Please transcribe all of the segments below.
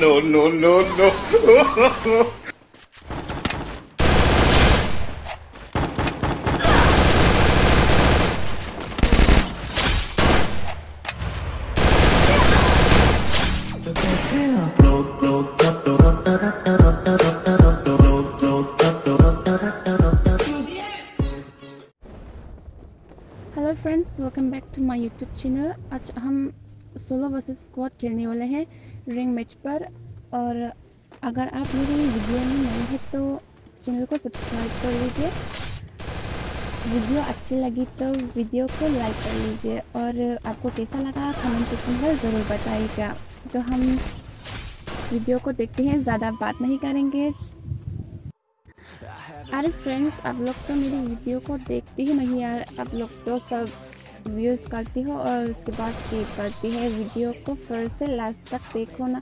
no, no, no, no. Hello friends welcome back to my YouTube channel आज हम solo versus squad खेलने वाले हैं रिंग मैच पर। और अगर आप मेरी वीडियो में नए हैं तो चैनल को सब्सक्राइब कर लीजिए। वीडियो अच्छी लगी तो वीडियो को लाइक कर लीजिए। और आपको कैसा लगा कमेंट सेक्शन पर ज़रूर बताइएगा। तो हम वीडियो को देखते हैं, ज़्यादा बात नहीं करेंगे। अरे फ्रेंड्स आप लोग तो मेरी वीडियो को देखते ही नहीं यार। आप लोग तो सब व्यूज़ करती हो और उसके बाद स्किप करती है वीडियो को फिर से लास्ट तक देखो ना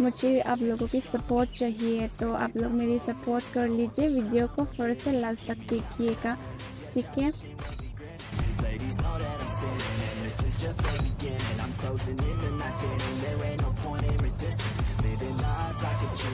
मुझे आप लोगों की सपोर्ट चाहिए तो आप लोग मेरी सपोर्ट कर लीजिए वीडियो को फिर से लास्ट तक देखिएगा ठीक है ladies know that I'm sinning And this is just the beginning I'm closing in the night getting There ain't no point in resisting Living life like a dream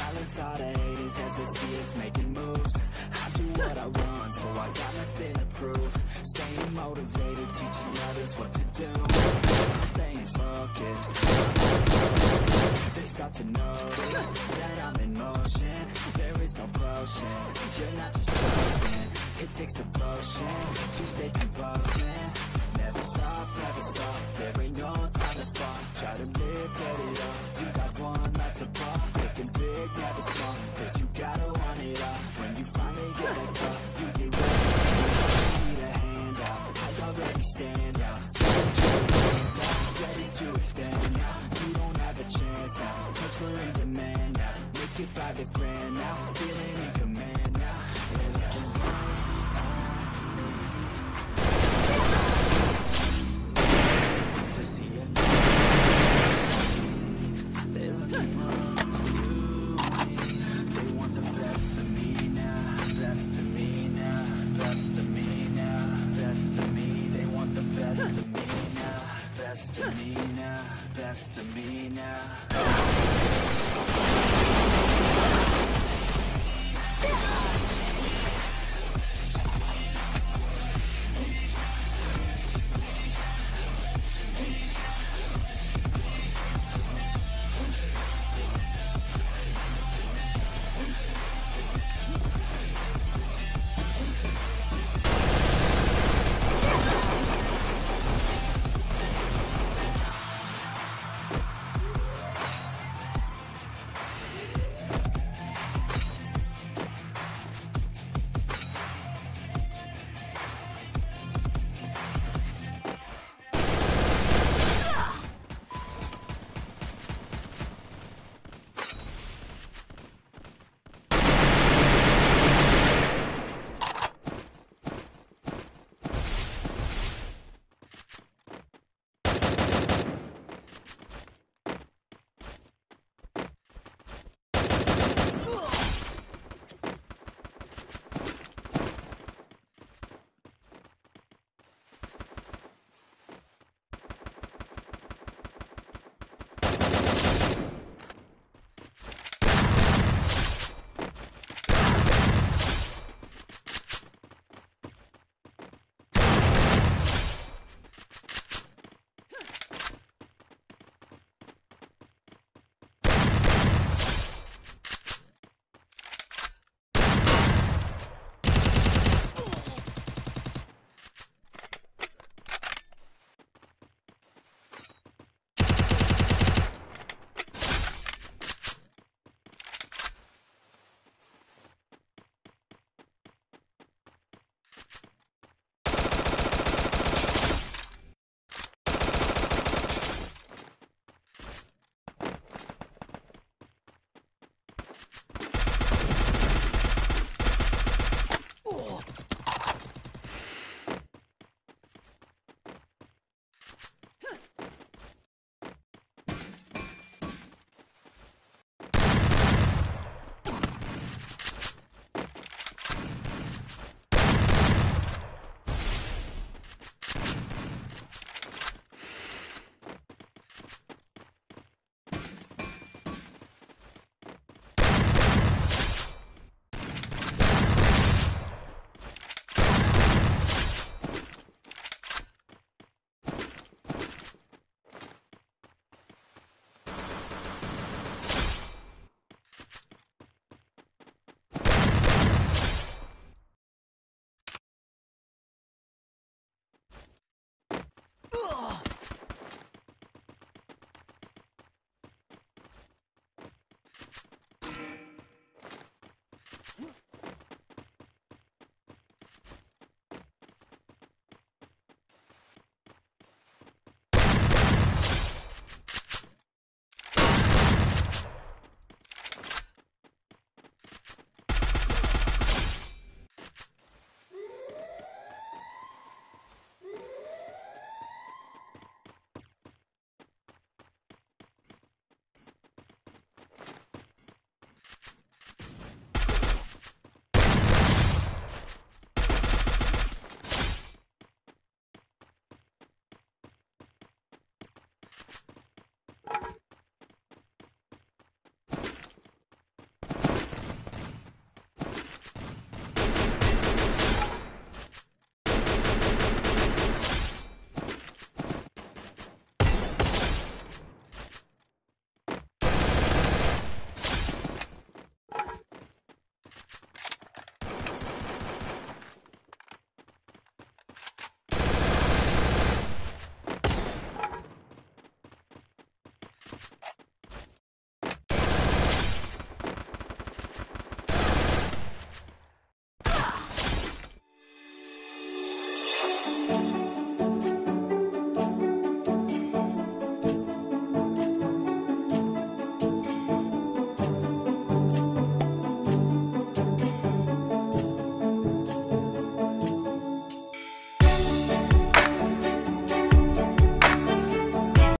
Silence all the haters as they see us making moves. I do what I want, so I got nothing to prove. Staying motivated, teaching others what to do. Staying focused. They start to notice that I'm in motion. There is no potion, you're not just chosen It takes devotion to stay composed, man Never stop, never stop, there ain't no time to fall Try to live, get it up, you got one life to pop Big, never small, cause you gotta want it all. When you finally get a call, you get ready. Need a hand out, I already stand out. Hands now, ready to expand now. You don't have a chance now, cause we're in demand now. Make it by the grand best of me now, best of me now, best of me now.